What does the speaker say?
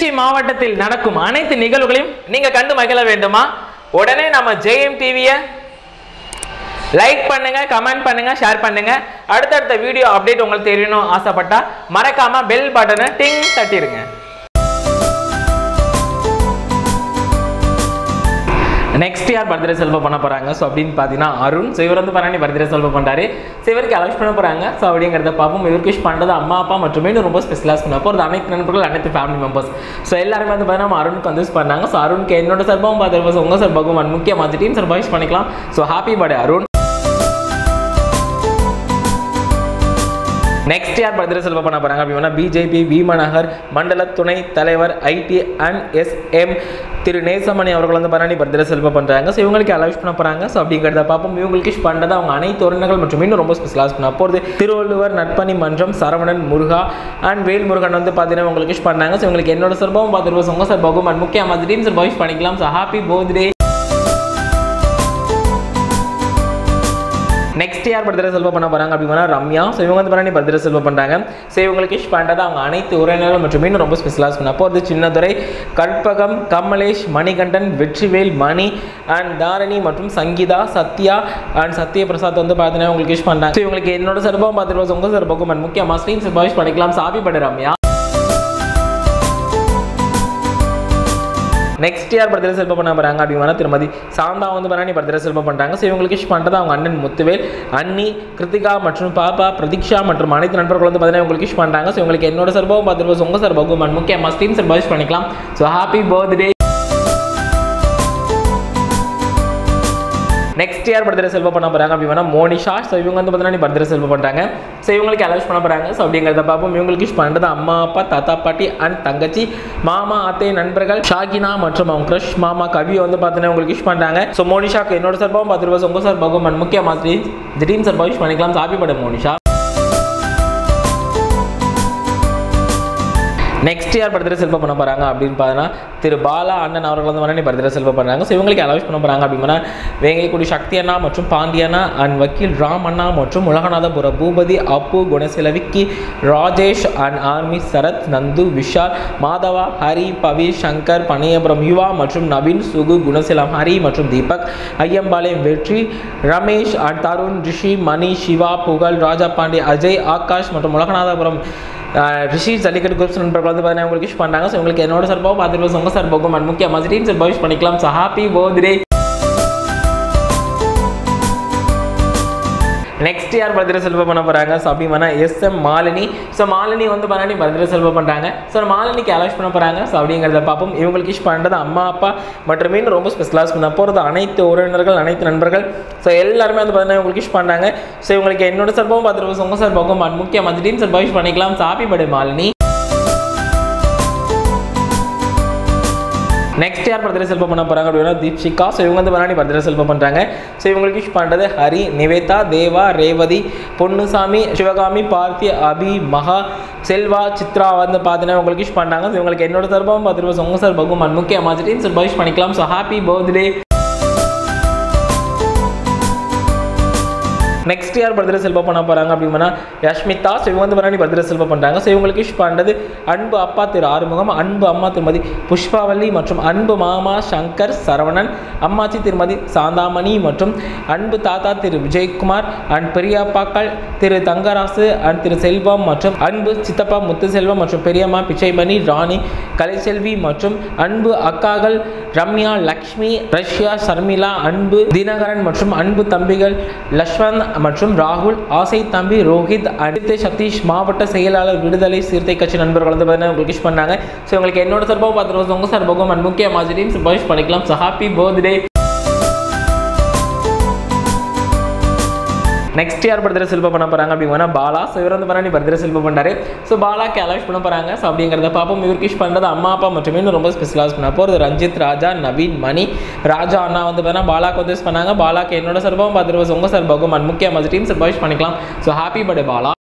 திருச்சி மாவட்டத்தில் நடக்கும் அனைத்து நிகழ்வுகளையும் நீங்க கண்டு மகிழ வேண்டுமா? உடனே நம்ம ஜெயம் டிவியை லைக் பண்ணுங்க கமெண்ட் பண்ணுங்க ஷேர் பண்ணுங்க. அடுத்தடுத்த வீடியோ அப்டேட் உங்களுக்கு தெரியணும் ஆசைப்பட்டா மறக்காம பெல் பட்டனை டிங் தட்டிடுங்க. நெக்ஸ்ட் யார் பர்த்டே செல்வ பண்ண போகிறாங்க ஸோ அப்படின்னு பார்த்தீங்கன்னா அருண். ஸோ இவர் வந்து பண்ணி பர்த்டே செல்வ பண்ணுறாரு ஸோ இவருக்கு அலௌஸ் பண்ண போகிறாங்க ஸோ அப்படிங்கிறத பார்ப்போம். இவருக்கு விஷ் பண்ணுறது அம்மா அப்பா மட்டுமே ரொம்ப ஸ்பெஷலாக பண்ண போகிறது அனைத்து நண்பர்கள் அனைத்து ஃபேமிலி மெம்பர்ஸ் ஸோ எல்லாருமே வந்து பார்த்தீங்கன்னா அருணுக்கு வந்து பண்ணாங்க. ஸோ அருணுக்கு என்னோட சர்பம் பார்த்து உங்கள் சர்பகம் முக்கியமாக டீம் சார்பாக விஷ் பண்ணிக்கலாம். So happy birthday Arun. Next யார் பத்திர செல்வ பண்ண போறாங்க அப்படின்னா பிஜேபி பீமநகர் மண்டல துணை தலைவர் IT and SM Thiru Nesamani அவர்கள் வந்து பரணி பத்திர செல்வம் பண்றாங்க. ஸோ இவங்களுக்கு அலௌஸ் பண்ண போறாங்க? ஸோ அப்படிங்கிறத பார்ப்போம். இவங்களுக்கு விஷ் பண்ணுறது அவங்க அனைத்து உறவினர்கள் மற்றும் இன்னும் ரொம்ப ஸ்பெஷலாக பண்ண போகிறது திருவள்ளுவர் நட்பணி மன்றம் சரவணன் முருகா அண்ட் வேல் முருகன் வந்து பார்த்தீங்கன்னா உங்களுக்கு விஷ் பண்ணாங்க. ஸோ இவங்களுக்கு என்னோட சர்பம் பார்த்துருவோம் உங்க சர்பகம் அண்ட் முக்கியமாக திடீர்னு சார் விஷ் பண்ணிக்கலாம். ஸோ ஹாப்பி பர்த்டே நெக்ஸ்ட் யார் பர்த்டே செல்வம் பண்ண போகிறாங்க அப்படின்னா ரம்யா. ஸோ இவங்க வந்து பண்ணி பர்த்டே செல்வம் பண்ணுறாங்க ஸோ இவங்களுக்கு விஷ் பண்ணுறது அவங்க அனைத்து உறவினர்கள் மற்றும் இன்னும் ரொம்ப ஸ்பெஷலாக பண்ண வந்து சின்னதுரை கற்பகம் கமலேஷ் மணிகண்டன் வெற்றிவேல் மணி அண்ட் தாரணி மற்றும் சங்கீதா சத்யா அண்ட் சத்ய பிரசாத் வந்து பார்த்தீங்கன்னா உங்களுக்கு விஷ் பண்ணாங்க ஸோ இவங்களுக்கு என்னோட சிறப்பாக பார்த்துருவோம் உங்கள் சிறப்பாக முக்கியமாக ஸ்ரீன் சிறப்பாக விஷ் பண்ணிக்கலாம். சாபி பட நெக்ஸ்ட் யார் பர்த்டே செல்வம் பண்ண போறாங்க அப்படின்னா திருமதி சாந்தா வந்து பண்ணி பர்த்டே செல்வம் பண்றாங்க ஸோ இவங்களுக்கு விஷ் பண்ணுறது அவங்க அண்ணன் முத்துவேல் அண்ணி கிருத்திகா மற்றும் பாப்பா பிரதீக்ஷா மற்றும் அனைத்து நண்பர்கள் வந்து பார்த்தீங்கன்னா உங்களுக்கு விஷ் பண்ணுறாங்க ஸோ இவங்களுக்கு என்னோட சர்பம் பார்த்துருப்போம் உங்க சர்பகம் அண்ட் முக்கியமாக ஸ்டீம் சர்பா விஷ் பண்ணிக்கலாம். ஸோ ஹாப்பி பர்த்டே நெக்ஸ்ட் யார் பர்த்டே செல்வ பண்ண போகிறாங்க அப்படின்னா மோனிஷா. ஸோ இவங்க வந்து பார்த்தீங்கன்னா பர்த்டே செல்வ பண்ணுறாங்க ஸோ இவங்களுக்கு அலோஸ் பண்ண போகிறாங்க ஸோ அப்படிங்கிறத பார்ப்போம். இவங்களுக்கு விஷ் பண்ணுறது அம்மா அப்பா தாத்தா பாட்டி அண்ட் தங்கச்சி மாமா அத்தை நண்பர்கள் ஷாகினா மற்றும் அவங்க க்ரஷ் மாமா கவி வந்து பார்த்தீங்கன்னா உங்களுக்கு விஷ் பண்ணுறாங்க ஸோ மோனிஷாக்கு என்னோட சார்பாகவும் பார்த்துருவோம் உங்க சார் பகவான் அண்ட் முக்கிய மாதிரி திடீர்னு சார்பாக விஷ் பண்ணிக்கலாம். சாப்பி மோனிஷா. நெக்ஸ்ட் யார் பர்த்டே செல்வம் பண்ண போகிறாங்க அப்படின்னு பார்த்தீங்கன்னா திரு பாலா அண்ணன் அவர்கள் வந்து பண்ணி பர்த்டே செல்வம் பண்ணுறாங்க ஸோ இவங்களுக்கு அலௌஸ் பண்ண போகிறாங்க அப்படின்னா வேங்கைக்குடி சக்தி அண்ணா மற்றும் பாண்டி அண்ணா அண்ட் வக்கீல் ராம் அண்ணா மற்றும் உலகநாதபுர பூபதி அப்பு குணசில விக்கி ராஜேஷ் அண்ட் ஆர்மி சரத் நந்து விஷால் மாதவா ஹரி பவி சங்கர் பனையபுரம் யுவா மற்றும் நவீன் சுகு குணசிலம் ஹரி மற்றும் தீபக் ஐயம்பாளையம் வெற்றி ரமேஷ் அண்ட் தருண் ரிஷி மணி சிவா புகழ் ராஜா பாண்டி அஜய் ஆகாஷ் மற்றும் உலகநாதபுரம் ரிஷி ஜல்லிக்கட்டு குரூப்ஸ் நண்பர்கள் வந்து பார்த்தீங்கன்னா உங்களுக்கு விஷ் பண்ணுறாங்க ஸோ உங்களுக்கு என்னோட சார்பாகவும் பார்த்துட்டு உங்கள் சார்பாகவும் அண்ட் முக்கிய மஸ்டீன் சார்பாக விஷ் பண்ணிக்கலாம். ஸோ ஹாப்பி பர்த்டே நெக்ஸ்ட் யார் பர்திர செல்வம் பண்ண போகிறாங்க ஸோ அப்படின்னா எஸ்எம் மாலினி. ஸோ மாலினி வந்து பண்ணி பர்திர செல்வம் பண்ணுறாங்க ஸோ மாலினிக்கு அலாஷ் பண்ண போகிறாங்க ஸோ அப்படிங்கிறத பார்ப்போம். இவங்களுக்கு விஷ் பண்ணுறது அம்மா அப்பா மற்றும் ரொம்ப ஸ்பெஷலாக பண்ண போகிறது அனைத்து உறவினர்கள் அனைத்து நண்பர்கள். ஸோ எல்லாருமே வந்து பார்த்தீங்கன்னா இவங்களுக்கு விஷ் பண்ணாங்க ஸோ இவங்களுக்கு என்னோட சார்பாகவும் பார்த்துருவோம் உங்கள் சார்பாகவும் அண்ட் முக்கிய மதியம் சார்பாக விஷ் பண்ணிக்கலாம். சாப்பி மாலினி. நெக்ஸ்ட் யார் பர்த்டே செல்வம் பண்ண போறாங்க அப்படின்னா தீப்ஷிகா. ஸோ இவங்க வந்து பண்ணி பர்த்டே செல்வம் பண்றாங்க. ஸோ இவங்களுக்கு விஷ் பண்ணுறது ஹரி நிவேதா தேவா ரேவதி பொன்னுசாமி சிவகாமி பார்த்தி அபி மகா செல்வா சித்ரா வந்து பார்த்தீங்கன்னா உங்களுக்கு விஷ் பண்ணாங்க. ஸோ இவங்களுக்கு என்னோட சார்பாகவும் பார்த்துருப்போம் உங்க சார் பகுமான் முக்கிய மாதிரி சார்பாக விஷ் பண்ணிக்கலாம். ஸோ ஹாப்பி பர்த்டே நெக்ஸ்ட் யார் பர்த்டே செல்வம் பண்ண போகிறாங்க அப்படின்னா யஷ்மிதா. ஸோ இவங்க வந்து பண்ணி பர்த்டே செல்வம் பண்ணுறாங்க ஸோ இவங்களுக்கு விஷ் பண்ணுறது அன்பு அப்பா திரு ஆறுமுகம் அன்பு அம்மா திருமதி புஷ்பாவல்லி மற்றும் அன்பு மாமா சங்கர் சரவணன் அம்மாச்சி திருமதி சாந்தாமணி மற்றும் அன்பு தாத்தா திரு விஜயகுமார் அண்ட் பெரியப்பாக்கள் திரு தங்கராசு அண்ட் திரு செல்வம் மற்றும் அன்பு சித்தப்பா முத்துசெல்வம் மற்றும் பெரியம்மா பிச்சைமணி ராணி கலைச்செல்வி மற்றும் அன்பு அக்காக்கள் ரம்யா லக்ஷ்மி ரஷ்யா சர்மிளா அன்பு தினகரன் மற்றும் அன்பு தம்பிகள் லஷ்வந்த் மற்றும் ராகுல் ஆசை தம்பி ரோஹித் அடித்த சதீஷ் மாவட்ட செயலாளர் விடுதலை சிறுத்தை கட்சி நண்பர்கள் வந்து பார்த்தீங்கன்னா உங்களுக்கு விஷ் பண்ணாங்க. ஸோ உங்களுக்கு என்னோட சார்பாக பார்த்துருவோம் உங்கள் சார்பாகவும் அண்ட் முக்கிய மாதிரியும் விஷ் பண்ணிக்கலாம். ஸோ ஹாப்பி பர்த்டே நெக்ஸ்ட் யார் பர்த்டே செல்வம் பண்ண போறாங்க அப்படின்னா பாலா. ஸோ இவர் வந்து பண்ணி பர்த்டே செல்வம் பண்ணாரு ஸோ பாலா கேலாஷ் பண்ண போறாங்க. ஸோ அப்படிங்கிறத பார்ப்போம் இவருக்கு பண்ணுறது அம்மா அப்பா மற்றும் இன்னும் ரொம்ப ஸ்பெஷலாக பண்ண போகிறது ரஞ்சித் ராஜா நவீன் மணி ராஜா அண்ணா வந்து பார்த்தீங்கன்னா பாலாக்கு வந்து பண்ணாங்க. பாலாக்கு என்னோட சார்பாகவும் பார்த்துருவோம் உங்கள் சார்பாகவும் அண்ட் முக்கிய டீம் சார்பாக பண்ணிக்கலாம். So happy birthday Bala.